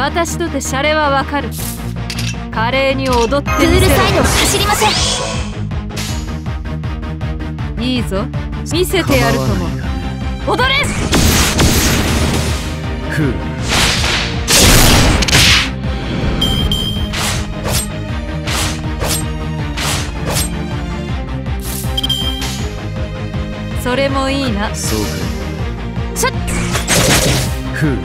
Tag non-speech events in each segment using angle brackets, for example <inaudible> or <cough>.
私とてシャレはわかる。華麗に踊ってプールサイドは走りません。いいぞ。見せてやるとも。踊れ！ふう。それもいいな。そうか。しゃっふう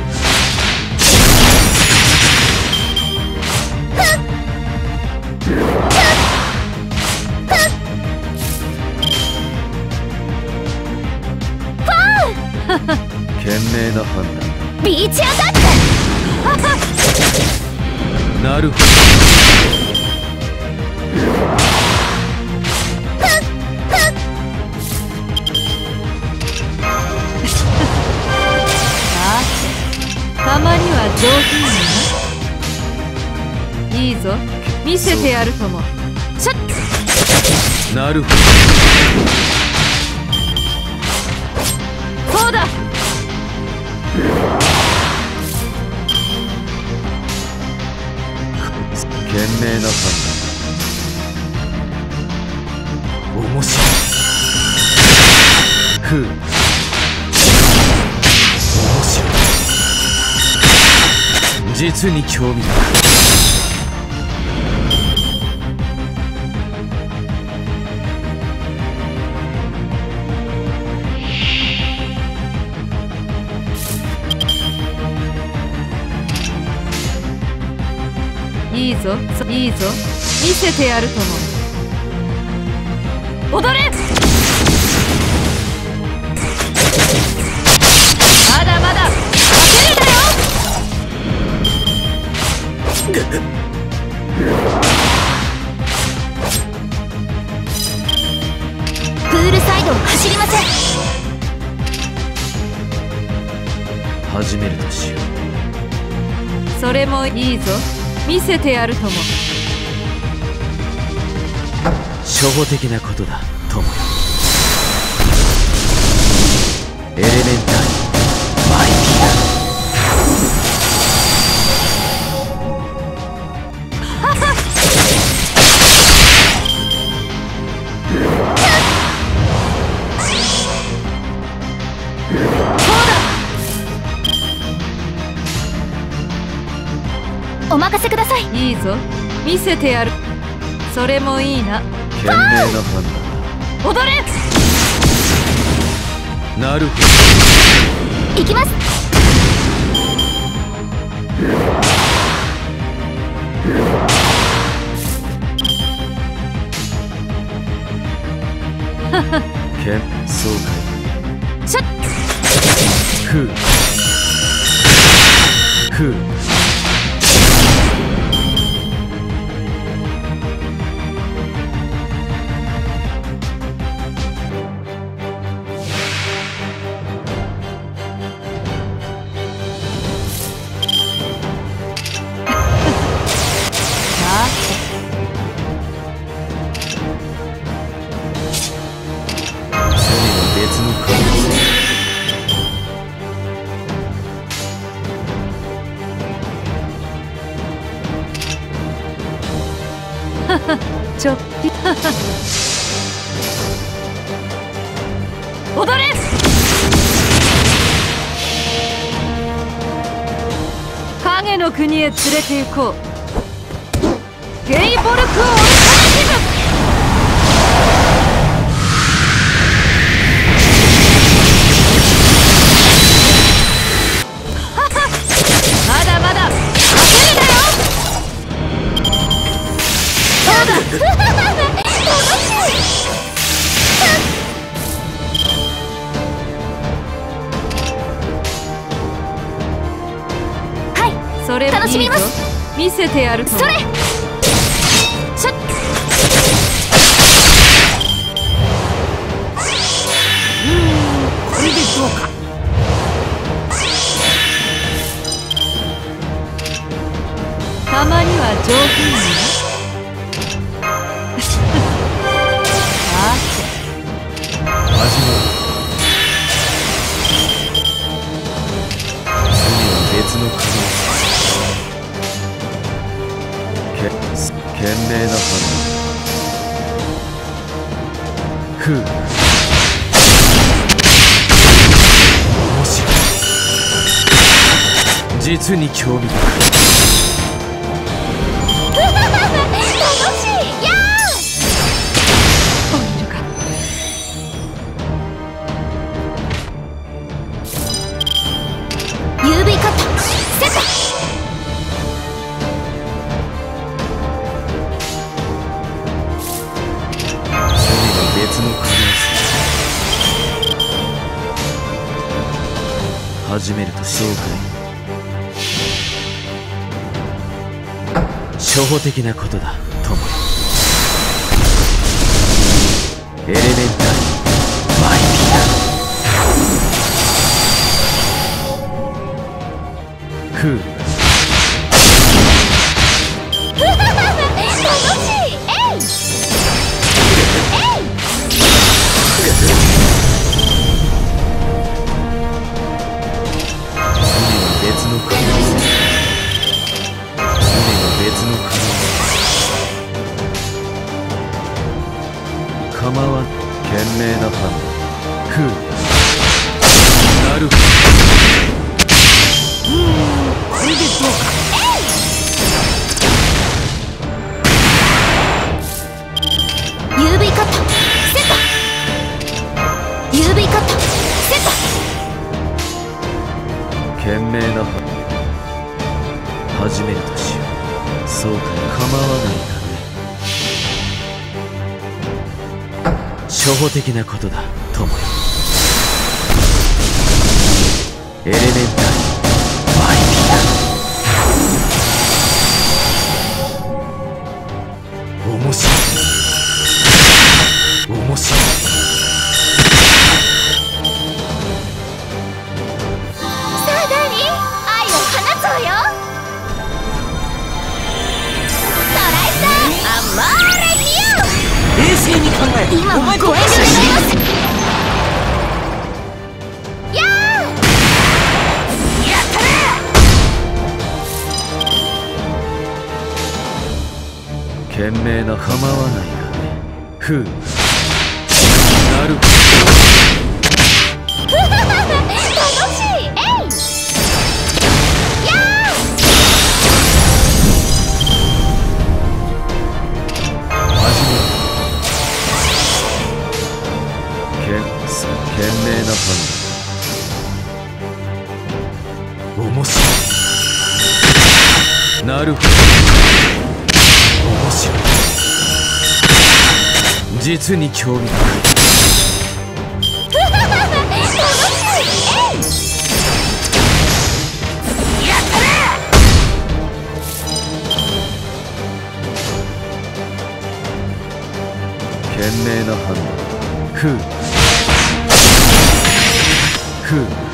な判断ビーチアタック。なるほさてたまには上品にな。いいぞ。見せてやるとも。しゃっなるほそ面白い。ふう面白い。実に興味深い。い。い。ぞい。い。ぞ見せてやるとも踊れ。まだまだ。負けるなよ。プールサイドは走りません。始めるとし。ようそれもいいぞ。見せてやるとも初歩的なことだ友よエレメンタリーマイティ <laughs> だ。お任せください。いいぞ。見せてやる。それもいいな賢明な判断踊れなるほど行きますどけんそうかいちょっぴ <laughs> 踊れ。影の国へ連れて行こう。ゲイボルクオやるとそれ！しゃっ。これでどうか。たまには上品に実に興味深い楽しいや降りるかー UV カットセットそれは別の可能性。始めるとそう初歩的なことだ友エレメンタル賢明な判断フーなるほどうか賢明な始めるとしよう。そうか構わない初歩的なことだ友よエレメンタル。賢明な構わないがねふう。なるほど実に興味深い。賢明な判断ふうふう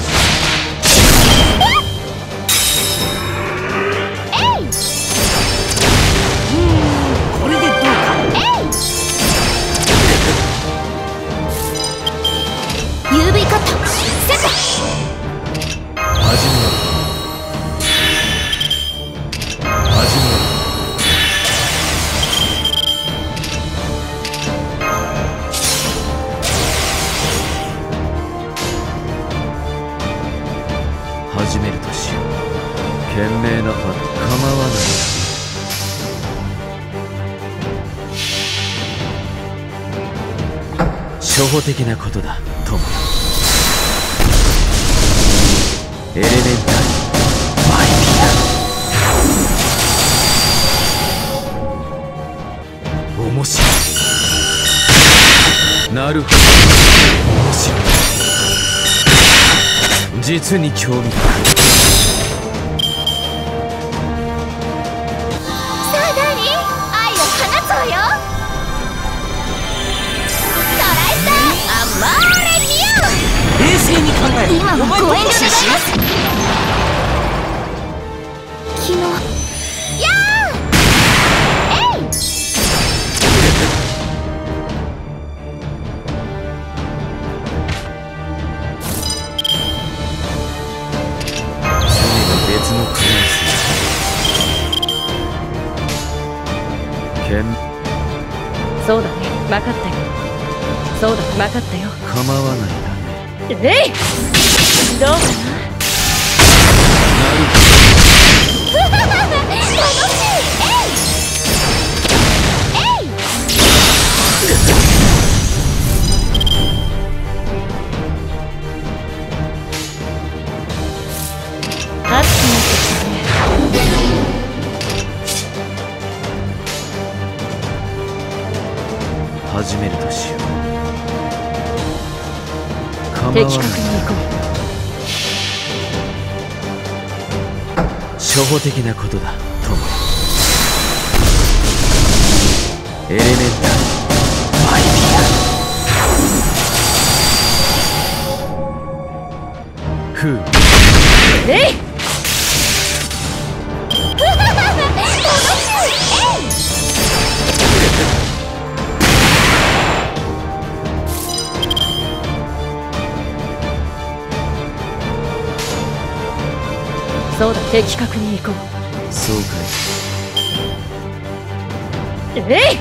初歩的なことだ友よエレメンタルマイピア面白い。なるほど面白い。実に興味深い。今お前とはご遠慮願います的なことだ友。エレメンタル。マイビア。フー。うえい！そうだ的確に行こそうかうえい。えい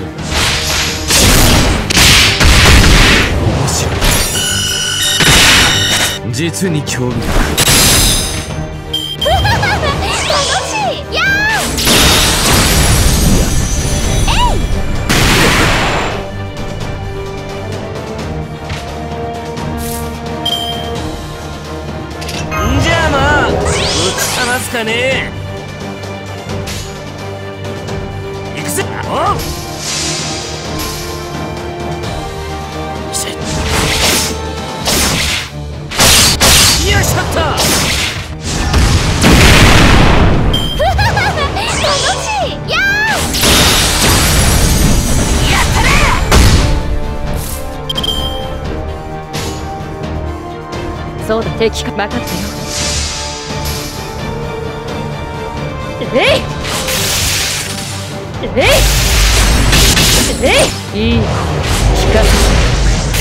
面白い。実に興味深い。楽しいやんじゃあまあぶち放すかね。行くそうだ？的確分かったよ。えい！えい！えい！いい聞かせ。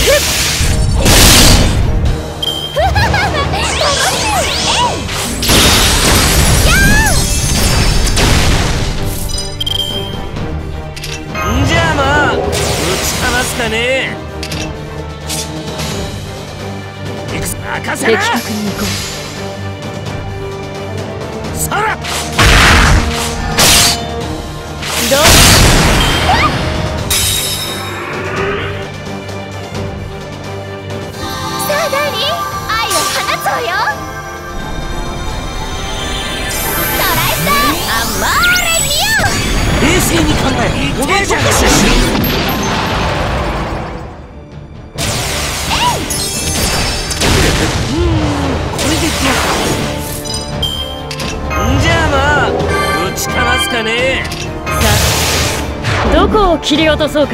てんじゃあまあぶち放すかね的な確に行こうどう？さあダーリン愛を放つわよ。トライスターアマーレミ冷静に考えろお前どこ出身どこを切り落とそうか。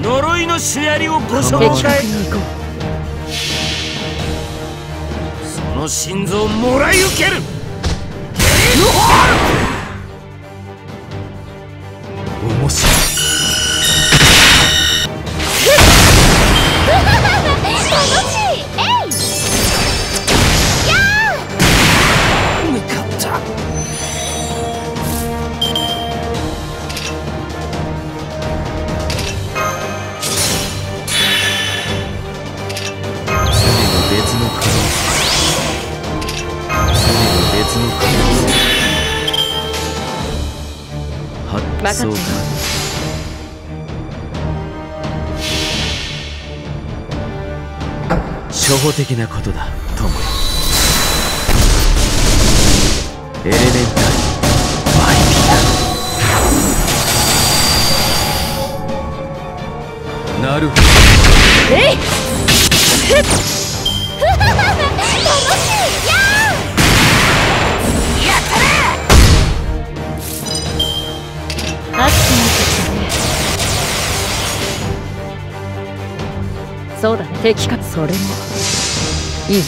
呪いの主槍をご紹的介その心臓をもらい受けるったそうか。初歩的なことだ友よエレメンタルマイピアなるほど。えい <laughs> ねそうだね。敵かそれも。いい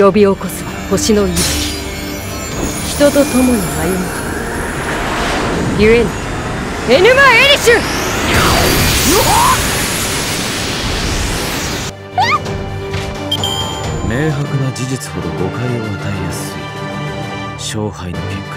呼び起こすは星の息吹。人と共に歩む。ゆえに。エヌマ・エリシュ！明白な事実ほど誤解を与えやすい。勝敗の結果